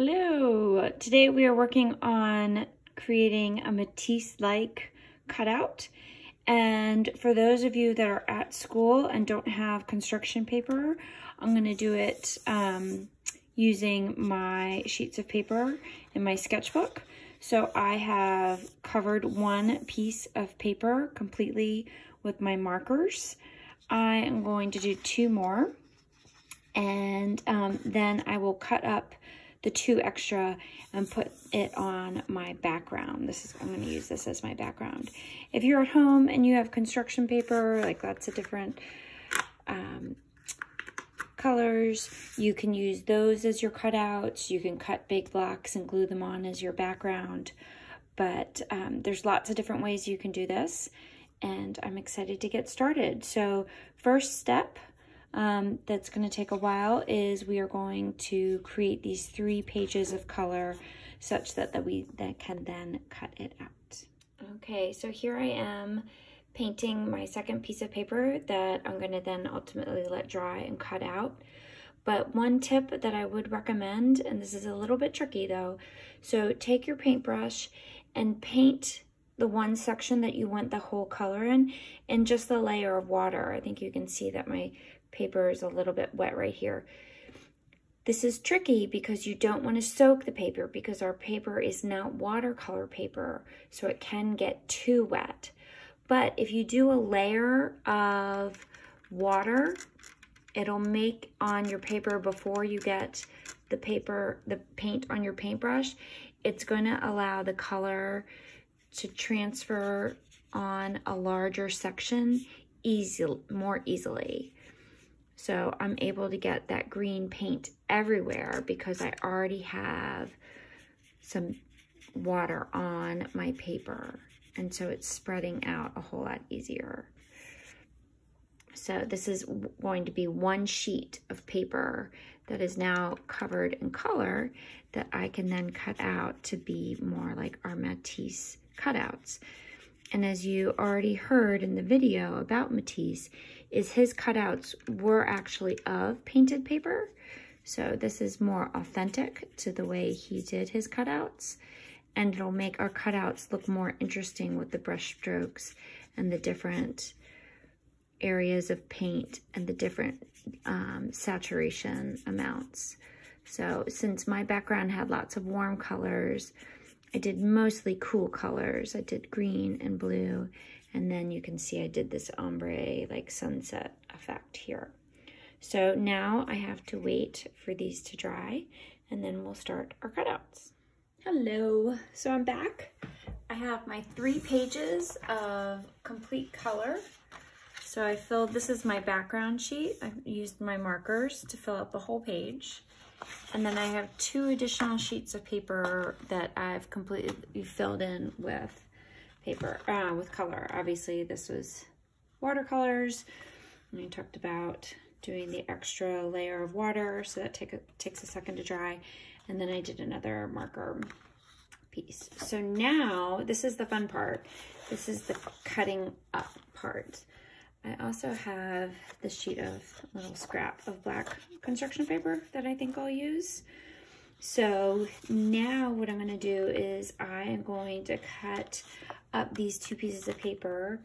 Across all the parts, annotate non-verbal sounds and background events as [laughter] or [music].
Hello, today we are working on creating a Matisse-like cutout. And for those of you that are at school and don't have construction paper, I'm gonna do it um, using my sheets of paper in my sketchbook. So I have covered one piece of paper completely with my markers. I am going to do two more and um, then I will cut up the two extra and put it on my background. This is, I'm gonna use this as my background. If you're at home and you have construction paper, like lots of different um, colors, you can use those as your cutouts. You can cut big blocks and glue them on as your background. But um, there's lots of different ways you can do this and I'm excited to get started. So first step, um, that's going to take a while is we are going to create these three pages of color such that, that we that can then cut it out. Okay, so here I am painting my second piece of paper that I'm going to then ultimately let dry and cut out. But one tip that I would recommend, and this is a little bit tricky though, so take your paintbrush and paint the one section that you want the whole color in and just the layer of water. I think you can see that my paper is a little bit wet right here. This is tricky because you don't want to soak the paper because our paper is not watercolor paper, so it can get too wet. But if you do a layer of water, it'll make on your paper before you get the paper, the paint on your paintbrush, it's going to allow the color to transfer on a larger section easy, more easily. So I'm able to get that green paint everywhere because I already have some water on my paper. And so it's spreading out a whole lot easier. So this is going to be one sheet of paper that is now covered in color that I can then cut out to be more like our Matisse cutouts. And as you already heard in the video about Matisse, is his cutouts were actually of painted paper. So this is more authentic to the way he did his cutouts. And it'll make our cutouts look more interesting with the brush strokes and the different areas of paint and the different um, saturation amounts. So since my background had lots of warm colors, I did mostly cool colors. I did green and blue, and then you can see I did this ombre, like sunset effect here. So now I have to wait for these to dry, and then we'll start our cutouts. Hello, so I'm back. I have my three pages of complete color. So I filled, this is my background sheet. I used my markers to fill out the whole page. And then I have two additional sheets of paper that I've completely filled in with paper, uh, with color. Obviously this was watercolors. I talked about doing the extra layer of water so that take a, takes a second to dry. And then I did another marker piece. So now, this is the fun part. This is the cutting up part. I also have the sheet of little scrap of black construction paper that I think I'll use. So now what I'm going to do is I am going to cut up these two pieces of paper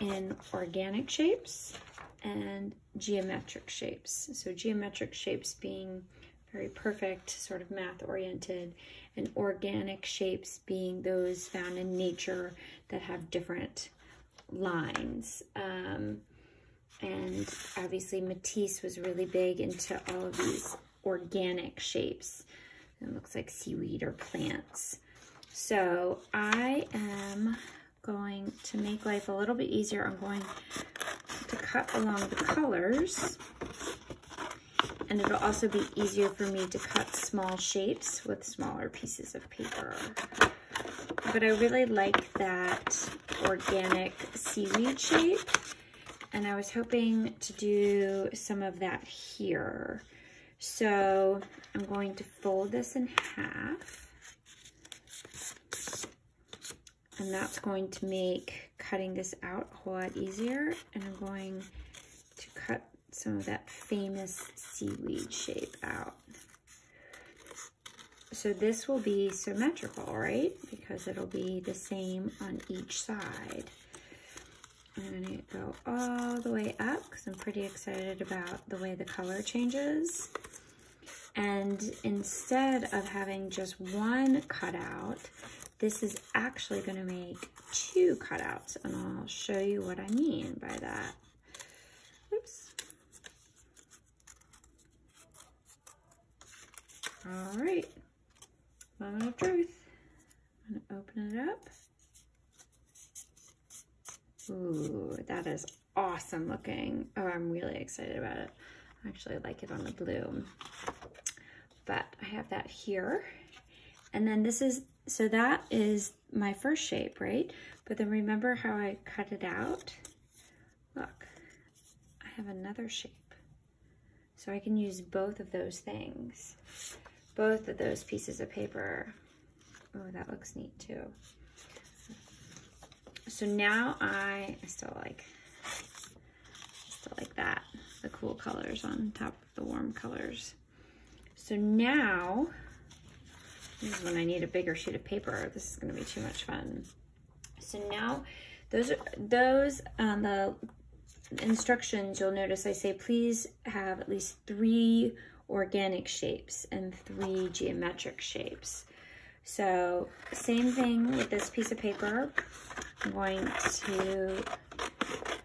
in organic shapes and geometric shapes. So geometric shapes being very perfect, sort of math oriented, and organic shapes being those found in nature that have different lines. Um, and obviously Matisse was really big into all of these organic shapes. It looks like seaweed or plants. So I am going to make life a little bit easier. I'm going to cut along the colors and it'll also be easier for me to cut small shapes with smaller pieces of paper. But I really like that organic seaweed shape. And I was hoping to do some of that here. So I'm going to fold this in half. And that's going to make cutting this out a whole lot easier. And I'm going to cut some of that famous seaweed shape out. so this will be symmetrical, right? Because it'll be the same on each side. I'm gonna go all the way up because I'm pretty excited about the way the color changes. And instead of having just one cutout, this is actually gonna make two cutouts and I'll show you what I mean by that. Oops. All right, moment of truth. I'm gonna open it up. Ooh, that is awesome looking. Oh, I'm really excited about it. I actually like it on the blue. But I have that here. And then this is, so that is my first shape, right? But then remember how I cut it out? Look, I have another shape. So I can use both of those things, both of those pieces of paper. Oh, that looks neat too. So now I, I still like, still like that, the cool colors on top of the warm colors. So now, this is when I need a bigger sheet of paper. This is gonna be too much fun. So now, those are, those on the instructions, you'll notice I say, please have at least three organic shapes and three geometric shapes. So same thing with this piece of paper. I'm going to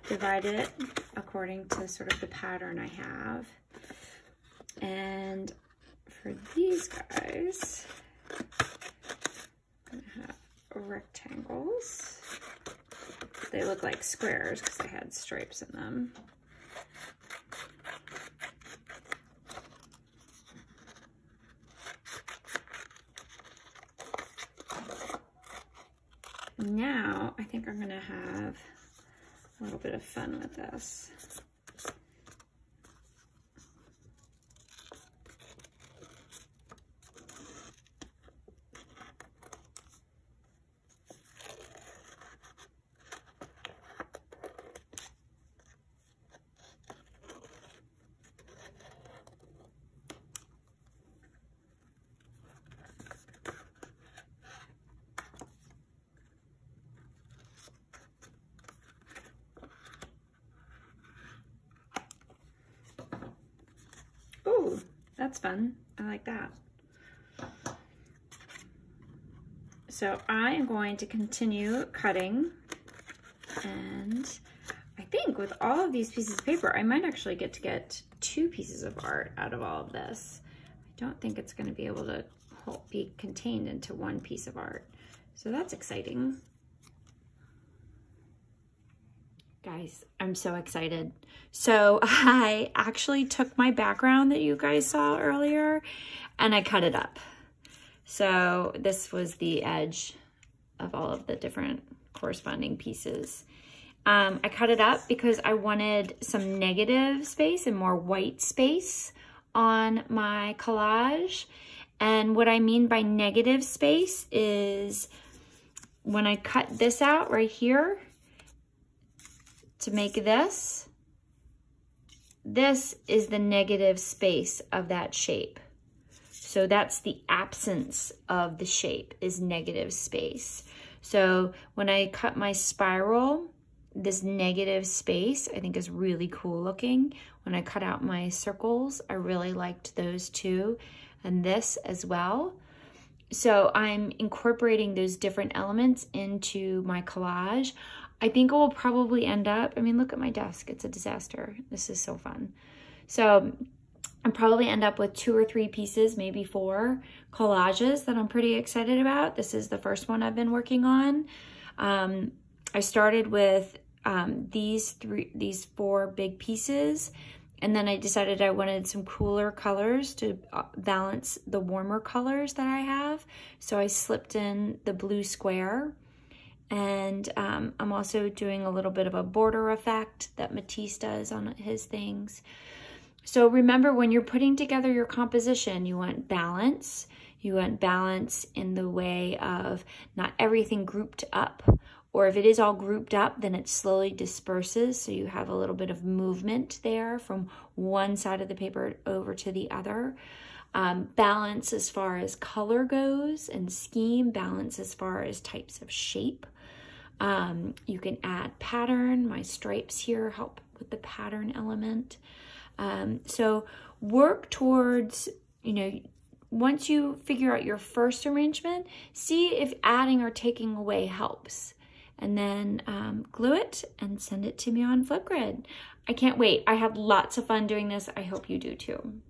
divide it according to sort of the pattern I have. And for these guys, rectangles. They look like squares because they had stripes in them. Now, I think I'm gonna have a little bit of fun with this. That's fun. I like that. So I am going to continue cutting and I think with all of these pieces of paper, I might actually get to get two pieces of art out of all of this. I don't think it's gonna be able to be contained into one piece of art. So that's exciting. Guys, I'm so excited. So [laughs] I actually took my background that you guys saw earlier and I cut it up. So this was the edge of all of the different corresponding pieces. Um, I cut it up because I wanted some negative space and more white space on my collage. And what I mean by negative space is when I cut this out right here, to make this, this is the negative space of that shape. So that's the absence of the shape is negative space. So when I cut my spiral, this negative space I think is really cool looking. When I cut out my circles, I really liked those too. And this as well. So I'm incorporating those different elements into my collage. I think it will probably end up, I mean, look at my desk. It's a disaster. This is so fun. So I'll probably end up with two or three pieces, maybe four collages that I'm pretty excited about. This is the first one I've been working on. Um, I started with um, these three, these four big pieces, and then I decided I wanted some cooler colors to uh, balance the warmer colors that I have. So I slipped in the blue square and um, I'm also doing a little bit of a border effect that Matisse does on his things. So remember when you're putting together your composition, you want balance. You want balance in the way of not everything grouped up. Or if it is all grouped up, then it slowly disperses. So you have a little bit of movement there from one side of the paper over to the other. Um, balance as far as color goes and scheme, balance as far as types of shape. Um, you can add pattern. My stripes here help with the pattern element. Um, so work towards, you know, once you figure out your first arrangement, see if adding or taking away helps. And then um, glue it and send it to me on Flipgrid. I can't wait. I have lots of fun doing this. I hope you do too.